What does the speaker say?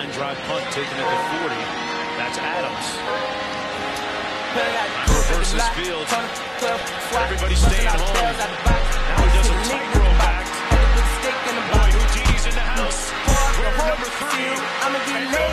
Line drive punt taken at the 40. That's Adams. Reverses field. Everybody staying home. Now he does a tightrope back. Boy, Houdini's in the house. River number three. I'm gonna be late.